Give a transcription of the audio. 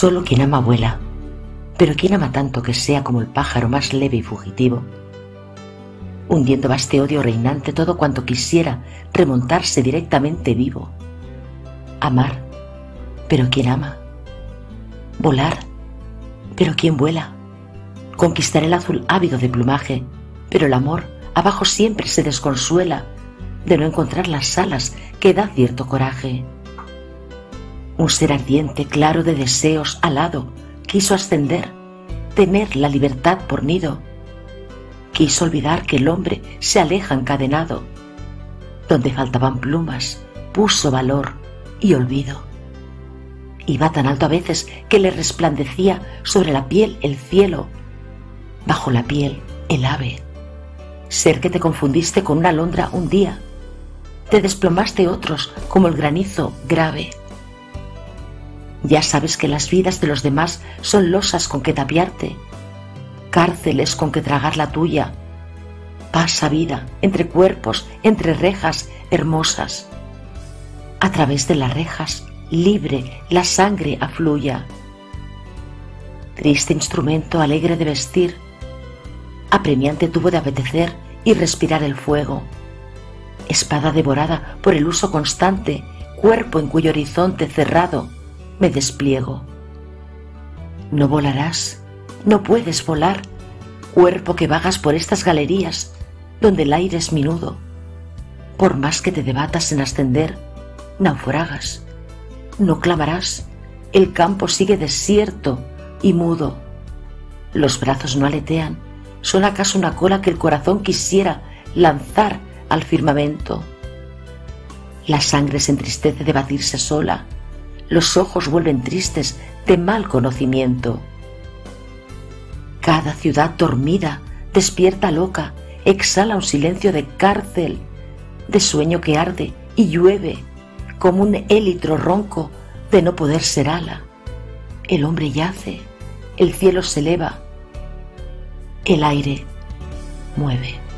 Solo quien ama vuela, pero quien ama tanto que sea como el pájaro más leve y fugitivo, hundiendo este odio reinante todo cuanto quisiera remontarse directamente vivo. Amar, pero quien ama. Volar, pero quien vuela. Conquistar el azul ávido de plumaje, pero el amor abajo siempre se desconsuela de no encontrar las alas que da cierto coraje. Un ser ardiente, claro de deseos, alado, quiso ascender, tener la libertad por nido. Quiso olvidar que el hombre se aleja encadenado. Donde faltaban plumas, puso valor y olvido. Iba tan alto a veces que le resplandecía sobre la piel el cielo, bajo la piel el ave. Ser que te confundiste con una alondra un día, te desplomaste otros como el granizo grave. Ya sabes que las vidas de los demás son losas con que tapiarte, cárceles con que tragar la tuya. Pasa vida entre cuerpos, entre rejas hermosas. A través de las rejas, libre, la sangre afluya. Triste instrumento alegre de vestir, apremiante tuvo de apetecer y respirar el fuego. Espada devorada por el uso constante, cuerpo en cuyo horizonte cerrado me despliego. No volarás, no puedes volar, cuerpo que vagas por estas galerías donde el aire es minudo. Por más que te debatas en ascender, naufragas, no clamarás, el campo sigue desierto y mudo. Los brazos no aletean, son acaso una cola que el corazón quisiera lanzar al firmamento. La sangre se entristece de batirse sola, los ojos vuelven tristes de mal conocimiento. Cada ciudad dormida, despierta loca, exhala un silencio de cárcel, de sueño que arde y llueve como un élitro ronco de no poder ser ala. El hombre yace, el cielo se eleva, el aire mueve.